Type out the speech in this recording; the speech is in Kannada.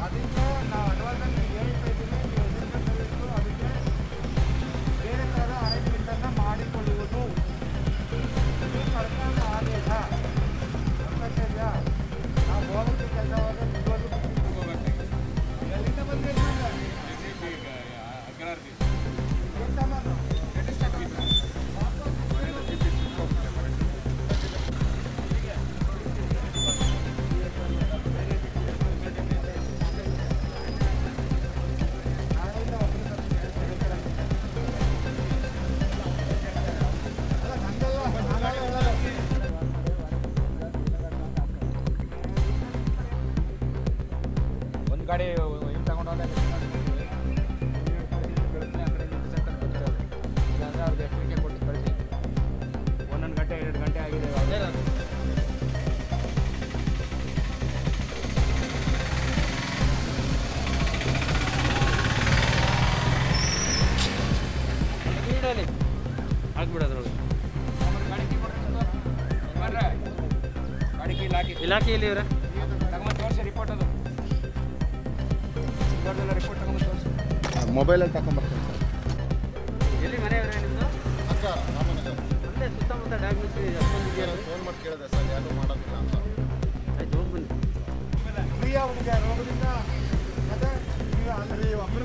ಅದಕ್ಕೆ ನಾವು ಅಡ್ವಾನ್ಸಲ್ಲಿ ಹೇಳ್ತಾ ಇದ್ದೀವಿ ನೀವು ಅದಕ್ಕೆ ಬೇರೆ ಥರದ ಮಾಡಿಕೊಳ್ಳುವುದು ಇದು ಸರ್ಕಾರದ ಆದೇಶ ಗೊತ್ತಾಗ್ತಿದೆಯಾ ನಾವು ಕೆಲಸವಾಗ ಗಾಡಿ ಹಿಂಗೆ ತಗೊಂಡೋದಾಗ ಇಲ್ಲಾಂದರೆ ಅವ್ರದ್ದು ಎಫ್ರಿಕೆ ಕೊಟ್ಟು ಒಂದೊಂದು ಗಂಟೆ ಎರಡು ಗಂಟೆ ಆಗಿದೆ ಹಾಕ್ಬಿಡೋದ್ರೊಳಗೆ ಇಲಾಖೆಯಲ್ಲಿ ಇವರೇ? ತಗೊಂಡು ತೋರಿಸಿ ರಿಪೋರ್ಟ್ ಅದು. ರಿಪೋರ್ಟ್ ತೋರಿಸಿ. ಮೊಬೈಲಲ್ಲಿ ತಗೊಂಡ್ಬರ್ತೀನಿ ಸರ್. ಎಲ್ಲಿ ಮನೆ ನಿಮ್ಮದು ಅಕ್ಕ ರಾಮನಗರ ಸುತ್ತಮುತ್ತ ಡಾಕ್ಯುಮೆಂಟ್ಸ್ ಫೋನ್ ಮಾಡಿ ಕೇಳಿದೆ ಸರ್ ಯಾರು ಮಾಡೋದಿಲ್ಲ ಅಂತ. ಆಯ್ತು ಹೋಗಿ ಬನ್ನಿ. ಫ್ರೀ ಅವ್ರಿಗೆ ರೋಗದಿಂದ ಮತ್ತೆ ನೀವು ಅಲ್ಲಿ ಒಬ್ಬರು